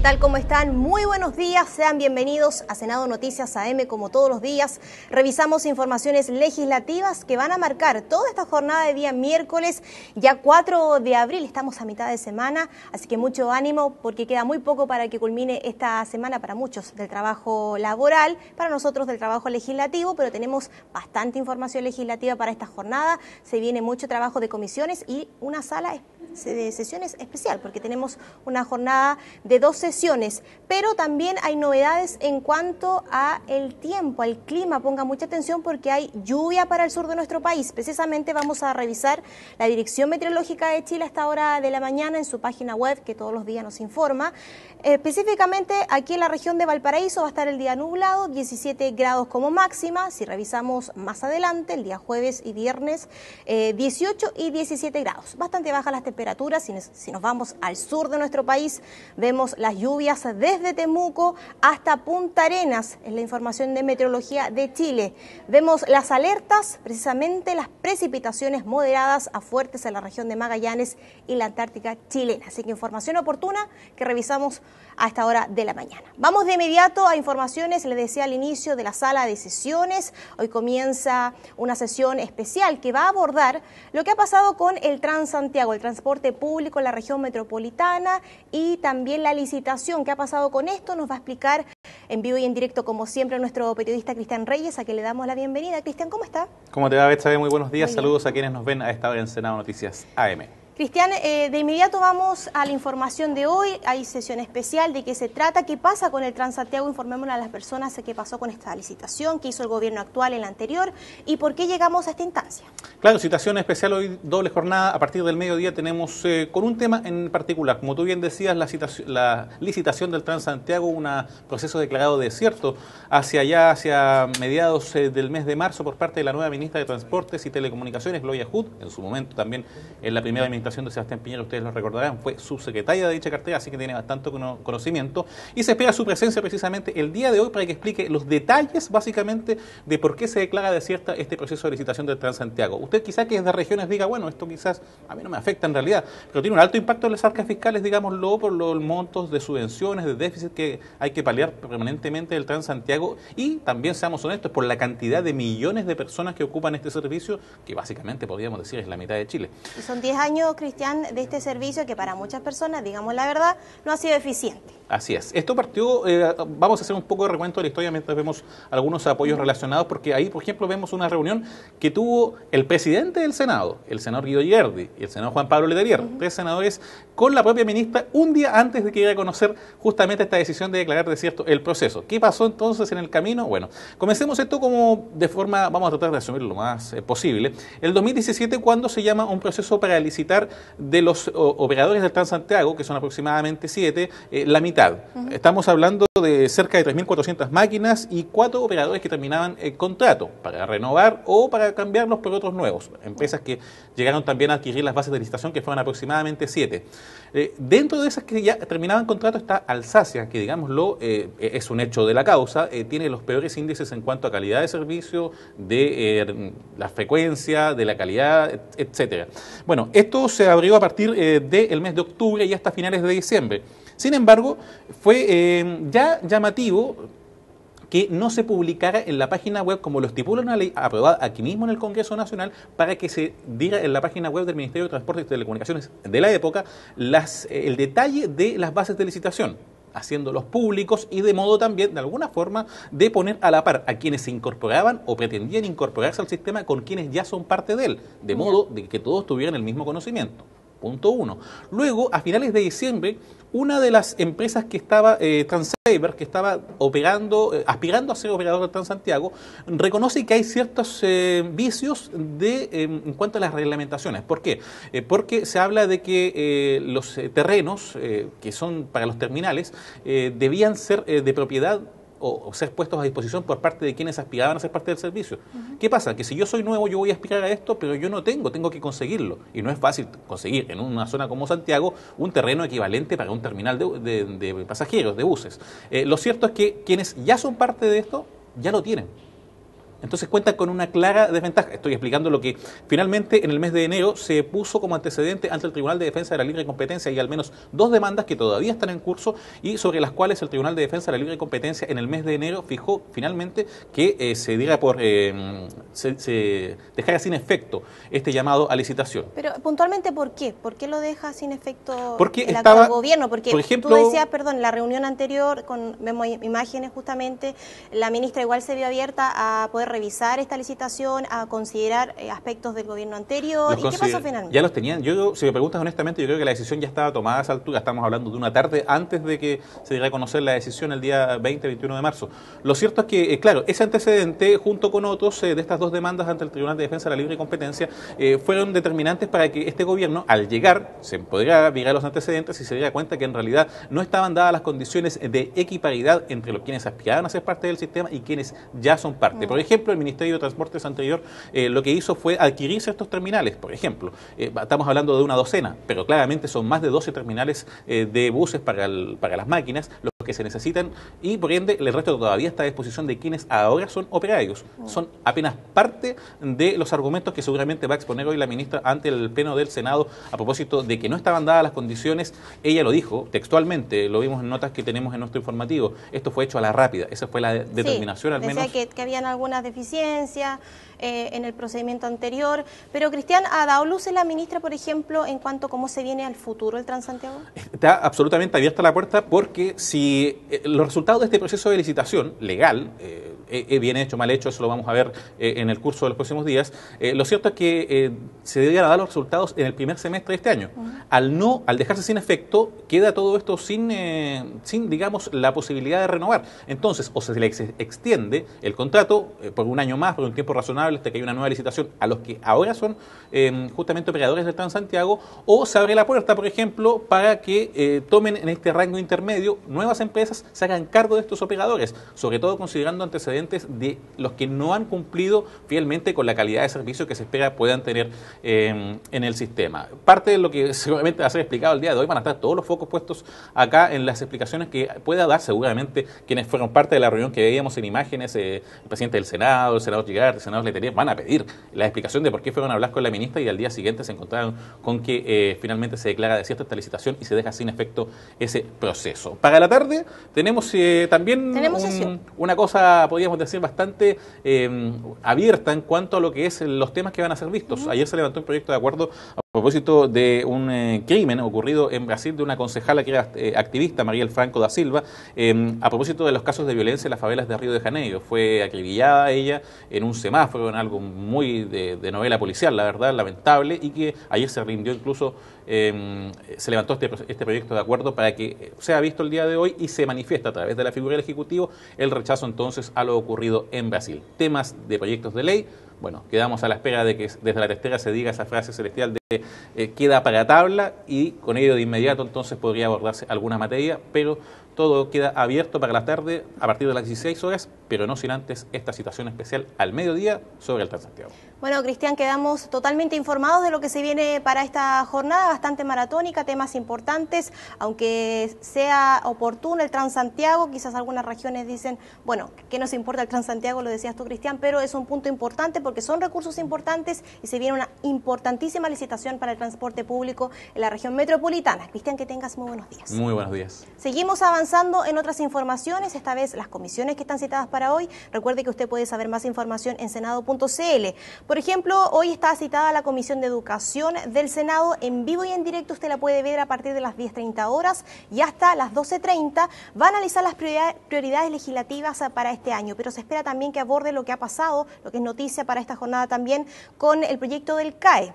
tal? ¿Cómo están? Muy buenos días, sean bienvenidos a Senado Noticias AM como todos los días. Revisamos informaciones legislativas que van a marcar toda esta jornada de día miércoles, ya 4 de abril, estamos a mitad de semana, así que mucho ánimo porque queda muy poco para que culmine esta semana para muchos del trabajo laboral, para nosotros del trabajo legislativo, pero tenemos bastante información legislativa para esta jornada, se viene mucho trabajo de comisiones y una sala de sesiones especial porque tenemos una jornada de dos sesiones, pero también hay novedades en cuanto a el tiempo, al clima. Ponga mucha atención porque hay lluvia para el sur de nuestro país. Precisamente vamos a revisar la Dirección Meteorológica de Chile a esta hora de la mañana en su página web que todos los días nos informa. Específicamente aquí en la región de Valparaíso va a estar el día nublado, 17 grados como máxima. Si revisamos más adelante, el día jueves y viernes, 18 eh, y 17 grados. Bastante bajas las temperaturas. Si nos vamos al sur de nuestro país, vemos las lluvias desde Temuco hasta Punta Arenas, es la información de Meteorología de Chile. Vemos las alertas, precisamente las precipitaciones moderadas a fuertes en la región de Magallanes y la Antártica chilena. Así que información oportuna que revisamos a esta hora de la mañana. Vamos de inmediato a informaciones, les decía al inicio de la sala de sesiones. Hoy comienza una sesión especial que va a abordar lo que ha pasado con el Transantiago, el transporte público en la región metropolitana y también la licitación. ¿Qué ha pasado con esto? Nos va a explicar en vivo y en directo, como siempre, nuestro periodista Cristian Reyes, a quien le damos la bienvenida. Cristian, ¿cómo está? ¿Cómo te va, Betsabe? Muy buenos días. Saludos a quienes nos ven a esta hora en Senado Noticias AM. Cristian, eh, de inmediato vamos a la información de hoy. Hay sesión especial de qué se trata, qué pasa con el Transantiago. Informémosle a las personas de qué pasó con esta licitación, qué hizo el gobierno actual en la anterior y por qué llegamos a esta instancia. Claro, citación especial hoy, doble jornada. A partir del mediodía tenemos eh, con un tema en particular. Como tú bien decías, la, la licitación del Transantiago, un proceso declarado desierto hacia allá, hacia mediados eh, del mes de marzo por parte de la nueva ministra de Transportes y Telecomunicaciones, Gloria Hood, en su momento también en la primera administración de Sebastián Piñera, ustedes lo recordarán, fue subsecretaria de dicha cartera, así que tiene bastante conocimiento. Y se espera su presencia precisamente el día de hoy para que explique los detalles básicamente de por qué se declara desierta este proceso de licitación del Transantiago. Usted quizá que es de regiones diga, bueno, esto quizás a mí no me afecta en realidad, pero tiene un alto impacto en las arcas fiscales, digámoslo, por los montos de subvenciones, de déficit que hay que paliar permanentemente del Transantiago y también, seamos honestos, por la cantidad de millones de personas que ocupan este servicio, que básicamente podríamos decir es la mitad de Chile. Y son 10 años, Cristian, de este servicio que para muchas personas, digamos la verdad, no ha sido eficiente. Así es. Esto partió, eh, vamos a hacer un poco de recuento de la historia mientras vemos algunos apoyos relacionados, porque ahí, por ejemplo, vemos una reunión que tuvo el presidente del Senado, el senador Guido Yerdi y el senador Juan Pablo Letelier, tres senadores, con la propia ministra un día antes de que iba a conocer justamente esta decisión de declarar desierto el proceso. ¿Qué pasó entonces en el camino? Bueno, comencemos esto como de forma, vamos a tratar de asumir lo más eh, posible. El 2017, cuando se llama un proceso para licitar de los operadores del Transantiago, que son aproximadamente siete, eh, la mitad. Estamos hablando de cerca de 3.400 máquinas y cuatro operadores que terminaban el contrato para renovar o para cambiarlos por otros nuevos. Empresas que llegaron también a adquirir las bases de licitación, que fueron aproximadamente siete. Eh, dentro de esas que ya terminaban contrato está Alsacia, que digámoslo eh, es un hecho de la causa, tiene los peores índices en cuanto a calidad de servicio, de la frecuencia, de la calidad, etcétera. Bueno, esto se abrió a partir del mes de octubre y hasta finales de diciembre. Sin embargo, fue eh, ya llamativo que no se publicara en la página web como lo estipula una ley aprobada aquí mismo en el Congreso Nacional para que se diga en la página web del Ministerio de Transporte y Telecomunicaciones de la época las, eh, el detalle de las bases de licitación haciéndolos públicos y de modo también, de alguna forma, de poner a la par a quienes se incorporaban o pretendían incorporarse al sistema con quienes ya son parte de él, de modo de que todos tuvieran el mismo conocimiento. Punto uno. Luego, a finales de diciembre, una de las empresas que estaba, eh, Transaver, que estaba operando, eh, aspirando a ser operador de Transantiago, reconoce que hay ciertos eh, vicios de, em, en cuanto a las reglamentaciones. ¿Por qué? Eh, porque se habla de que los terrenos que son para los terminales debían ser de propiedad o, ser puestos a disposición por parte de quienes aspiraban a ser parte del servicio. ¿Qué pasa? Que si yo soy nuevo, yo voy a aspirar a esto, pero yo no tengo, tengo que conseguirlo. Y no es fácil conseguir en una zona como Santiago un terreno equivalente para un terminal de, pasajeros, de buses. Eh, lo cierto es que quienes ya son parte de esto, ya lo tienen. Entonces cuentan con una clara desventaja. Estoy explicando lo que finalmente en el mes de enero se puso como antecedente ante el Tribunal de Defensa de la Libre Competencia y al menos dos demandas que todavía están en curso y sobre las cuales el Tribunal de Defensa de la Libre Competencia en el mes de enero fijó finalmente que eh, se diera por eh, se, dejara sin efecto este llamado a licitación. Pero puntualmente ¿por qué? ¿Por qué lo deja sin efecto Porque el estaba, gobierno? Porque por ejemplo, tú decías, perdón, en la reunión anterior con vemos imágenes justamente, la ministra igual se vio abierta a poder revisar esta licitación, a considerar eh, aspectos del gobierno anterior. ¿Y qué pasó finalmente? Ya los tenían. Yo, si me preguntas honestamente, yo creo que la decisión ya estaba tomada a esa altura. Estamos hablando de una tarde antes de que se diera a conocer la decisión el día 20-21 de marzo. Lo cierto es que, eh, claro, ese antecedente, junto con otros eh, de estas dos demandas ante el Tribunal de Defensa de la Libre Competencia, fueron determinantes para que este gobierno, al llegar, se podría mirar los antecedentes y se diera cuenta que en realidad no estaban dadas las condiciones de equiparidad entre los quienes aspiraban a ser parte del sistema y quienes ya son parte. Por ejemplo, el Ministerio de Transportes anterior eh, lo que hizo fue adquirirse estos terminales, por ejemplo. Eh, estamos hablando de una docena, pero claramente son más de 12 terminales eh, de buses para, para las máquinas que se necesitan y por ende el resto todavía está a disposición de quienes ahora son operarios. Son apenas parte de los argumentos que seguramente va a exponer hoy la ministra ante el Pleno del Senado a propósito de que no estaban dadas las condiciones. Ella lo dijo textualmente, lo vimos en notas que tenemos en nuestro informativo. Esto fue hecho a la rápida, esa fue la determinación al menos. Que, que habían algunas deficiencias eh, en el procedimiento anterior. Pero Cristian, ¿ha dado luces la ministra, por ejemplo, en cuanto a cómo se viene al futuro el Transantiago? Está absolutamente abierta la puerta porque si eh, los resultados de este proceso de licitación legal, eh, bien hecho, mal hecho, eso lo vamos a ver eh, en el curso de los próximos días. Eh, lo cierto es que se deberían dar los resultados en el primer semestre de este año. Al no, al dejarse sin efecto, queda todo esto sin, sin, digamos, la posibilidad de renovar. Entonces, o se le extiende el contrato por un año más, por un tiempo razonable, hasta que haya una nueva licitación a los que ahora son justamente operadores del Transantiago, o se abre la puerta, por ejemplo, para que tomen en este rango intermedio nuevas empresas, se hagan cargo de estos operadores, sobre todo considerando antecedentes de los que no han cumplido fielmente con la calidad de servicio que se espera puedan tener eh, en el sistema. Parte de lo que seguramente va a ser explicado el día de hoy van a estar todos los focos puestos acá en las explicaciones que pueda dar seguramente quienes fueron parte de la reunión que veíamos en imágenes, eh, el presidente del Senado, el senador Gigar, el senador Letería, van a pedir la explicación de por qué fueron a hablar con la ministra y al día siguiente se encontraron con que eh, finalmente se declara desierta esta licitación y se deja sin efecto ese proceso. Para la tarde tenemos también una cosa, podríamos decir, bastante eh, abierta en cuanto a lo que es los temas que van a ser vistos. Ayer se levantó un proyecto de acuerdo a propósito de un eh, crimen ocurrido en Brasil de una concejala que era eh, activista, Mariel Franco da Silva, a propósito de los casos de violencia en las favelas de Río de Janeiro. Fue acribillada ella en un semáforo, en algo muy de, de novela policial, la verdad, lamentable, y que ayer se rindió incluso Em, se levantó este, este, proyecto de acuerdo para que sea visto el día de hoy y se manifiesta a través de la figura del Ejecutivo el rechazo entonces a lo ocurrido en Brasil. Temas de proyectos de ley, bueno, quedamos a la espera de que desde la testera se diga esa frase celestial de eh, queda para tabla y con ello de inmediato entonces podría abordarse alguna materia, pero todo queda abierto para la tarde a partir de las 16 horas, pero no sin antes esta situación especial al mediodía sobre el Transantiago. Bueno, Cristian, quedamos totalmente informados de lo que se viene para esta jornada, bastante maratónica, temas importantes, aunque sea oportuno el Transantiago, quizás algunas regiones dicen, bueno, ¿qué nos importa el Transantiago? Lo decías tú, Cristian, pero es un punto importante porque son recursos importantes y se viene una importantísima licitación para el transporte público en la región metropolitana. Cristian, que tengas muy buenos días. Muy buenos días. Seguimos avanzando avanzando en otras informaciones, esta vez las comisiones que están citadas para hoy. Recuerde que usted puede saber más información en senado.cl. Por ejemplo, hoy está citada la Comisión de Educación del Senado en vivo y en directo. Usted la puede ver a partir de las 10.30 horas y hasta las 12.30. Va a analizar las prioridades legislativas para este año, pero se espera también que aborde lo que ha pasado, lo que es noticia para esta jornada también, con el proyecto del CAE.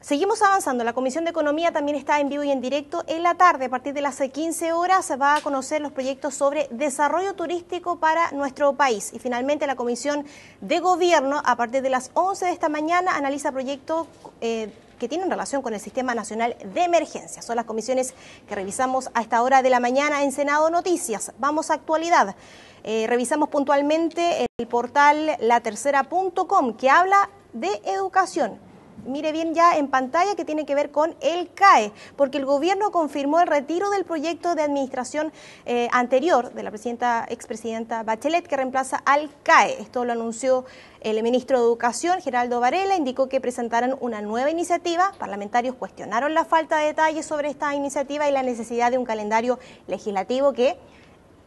Seguimos avanzando. La Comisión de Economía también está en vivo y en directo. En la tarde, a partir de las 15 horas, se va a conocer los proyectos sobre desarrollo turístico para nuestro país. Y finalmente, la Comisión de Gobierno, a partir de las 11 de esta mañana, analiza proyectos eh, que tienen relación con el Sistema Nacional de Emergencia. Son las comisiones que revisamos a esta hora de la mañana en Senado Noticias. Vamos a actualidad. Eh, revisamos puntualmente el portal latercera.com que habla de educación mire bien ya en pantalla que tiene que ver con el CAE, porque el gobierno confirmó el retiro del proyecto de administración eh, anterior de la presidenta, expresidenta Bachelet que reemplaza al CAE. Esto lo anunció el ministro de Educación, Geraldo Varela, indicó que presentarán una nueva iniciativa. Parlamentarios cuestionaron la falta de detalles sobre esta iniciativa y la necesidad de un calendario legislativo que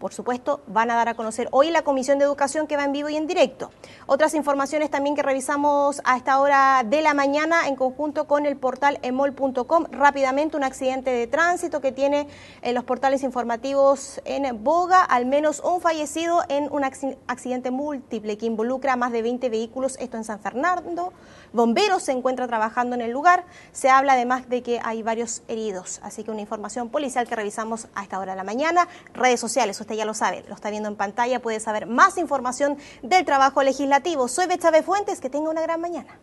por supuesto, van a dar a conocer hoy la Comisión de Educación que va en vivo y en directo. Otras informaciones también que revisamos a esta hora de la mañana en conjunto con el portal emol.com. Rápidamente, un accidente de tránsito que tiene en los portales informativos en Boga, al menos un fallecido en un accidente múltiple que involucra a más de 20 vehículos, esto en San Fernando. Bomberos se encuentra trabajando en el lugar. Se habla además de que hay varios heridos, así que una información policial que revisamos a esta hora de la mañana. Redes sociales, ya lo sabe, lo está viendo en pantalla, puede saber más información del trabajo legislativo. Soy Betsabe Fuentes, que tenga una gran mañana.